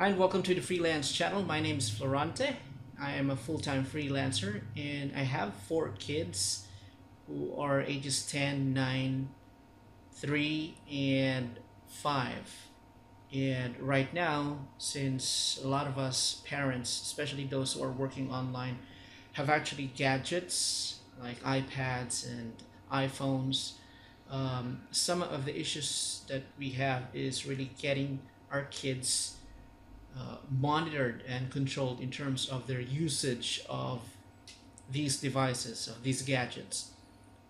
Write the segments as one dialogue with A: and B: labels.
A: Hi and welcome to the freelance channel. My name is Florante. I am a full-time freelancer and I have four kids who are ages 10, 9, 3, and 5. And right now, since a lot of us parents, especially those who are working online, have actually gadgets like iPads and iPhones, um, some of the issues that we have is really getting our kids uh, monitored and controlled in terms of their usage of these devices, of these gadgets.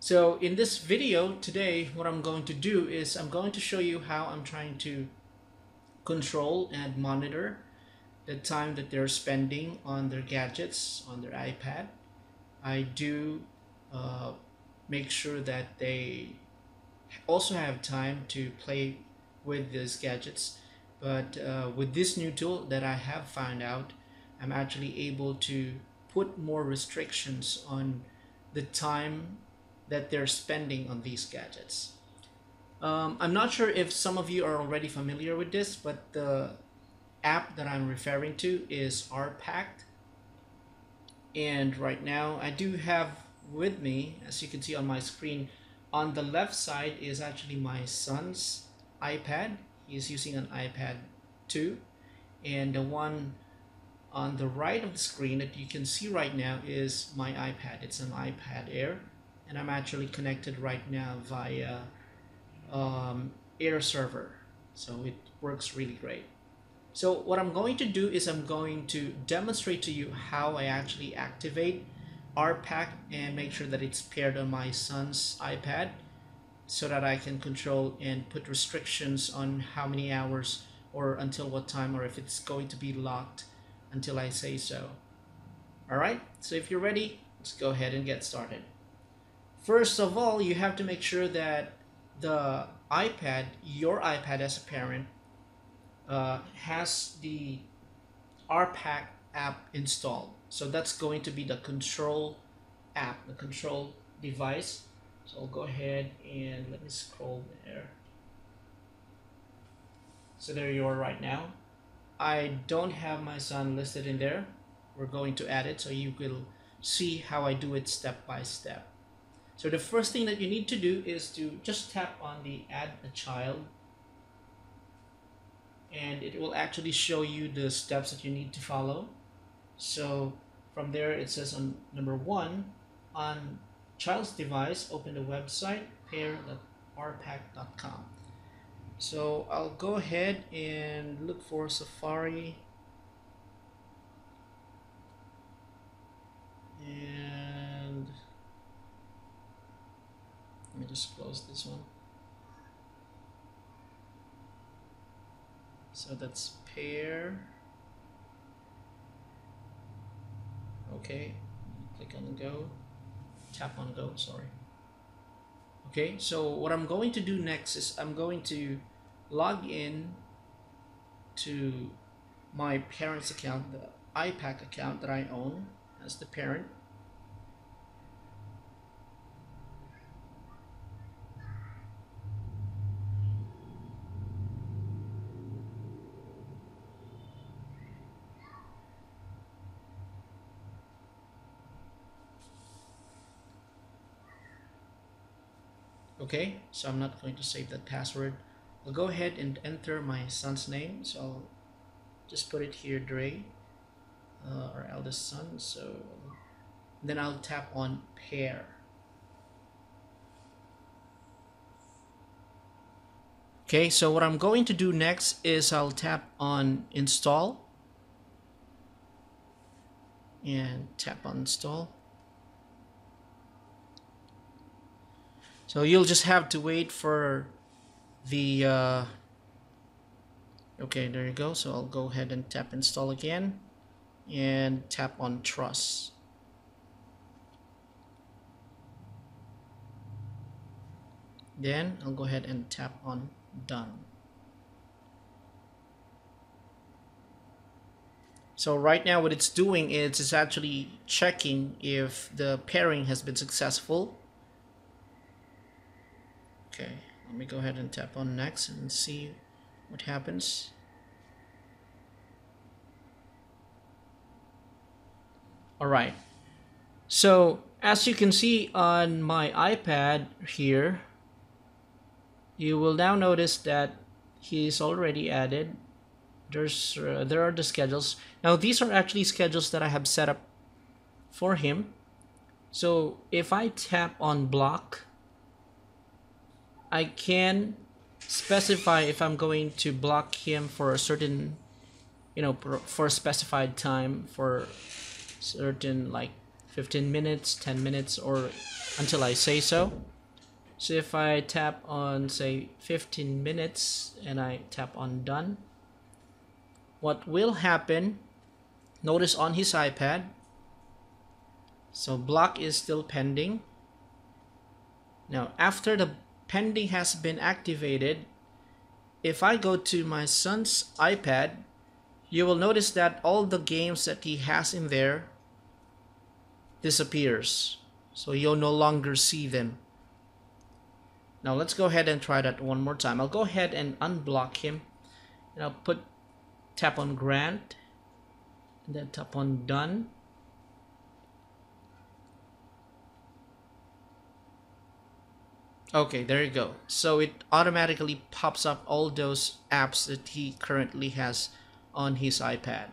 A: So in this video today, what I'm going to do is I'm going to show you how I'm trying to control and monitor the time that they're spending on their gadgets, on their iPad. I do uh, make sure that they also have time to play with these gadgets but uh, with this new tool that I have found out I'm actually able to put more restrictions on the time that they're spending on these gadgets. Um, I'm not sure if some of you are already familiar with this but the app that I'm referring to is OurPact and right now I do have with me as you can see on my screen on the left side is actually my son's iPad he's using an iPad 2 and the one on the right of the screen that you can see right now is my iPad. It's an iPad Air and I'm actually connected right now via um, AirServer. So it works really great. So what I'm going to do is I'm going to demonstrate to you how I actually activate OurPact and make sure that it's paired on my son's iPad so that I can control and put restrictions on how many hours or until what time or if it's going to be locked until I say so. Alright, so if you're ready, let's go ahead and get started. First of all, you have to make sure that the iPad, your iPad as a parent, uh, has the OurPact app installed. So that's going to be the control app, the control device so I'll go ahead and let me scroll there. So there you are right now. I don't have my son listed in there. We're going to add it so you will see how I do it step by step. So the first thing that you need to do is to just tap on the add a child and it will actually show you the steps that you need to follow. So from there it says on number one on child's device, open the website pair.ourpact.com. So I'll go ahead and look for Safari and let me just close this one. So that's pair. Okay, click on go tap on go sorry. Okay so what I'm going to do next is I'm going to log in to my parents account the OurPact account that I own as the parent okay so I'm not going to save that password. I'll go ahead and enter my son's name. So I'll just put it here Dre uh, our eldest son. So then I'll tap on pair. Okay so what I'm going to do next is I'll tap on install and tap on install So you'll just have to wait for the uh, okay there you go. So I'll go ahead and tap install again and tap on trust then I'll go ahead and tap on done. So right now what it's doing is it's actually checking if the pairing has been successful Okay, let me go ahead and tap on next and see what happens. All right, so as you can see on my iPad here, you will now notice that he's already added. There's uh, there are the schedules. Now these are actually schedules that I have set up for him. So if I tap on block, I can specify if I'm going to block him for a certain, you know, for a specified time for certain like 15 minutes, 10 minutes, or until I say so. So if I tap on say 15 minutes and I tap on done, what will happen, notice on his iPad, so block is still pending. Now after the pending has been activated, if I go to my son's iPad, you will notice that all the games that he has in there disappears. So you'll no longer see them. Now let's go ahead and try that one more time. I'll go ahead and unblock him. And I'll put tap on grant and then tap on done. Okay, there you go. So it automatically pops up all those apps that he currently has on his iPad.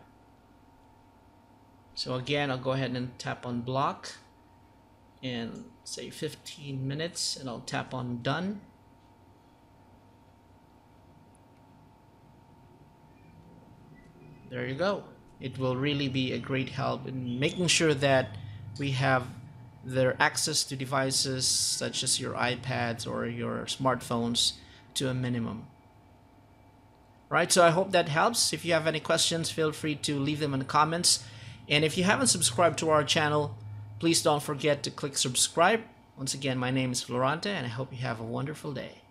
A: So again, I'll go ahead and tap on block and say 15 minutes and I'll tap on done. There you go. It will really be a great help in making sure that we have their access to devices such as your iPads or your smartphones to a minimum. Right, so I hope that helps. If you have any questions, feel free to leave them in the comments. And if you haven't subscribed to our channel, please don't forget to click subscribe. Once again, my name is Florante, and I hope you have a wonderful day.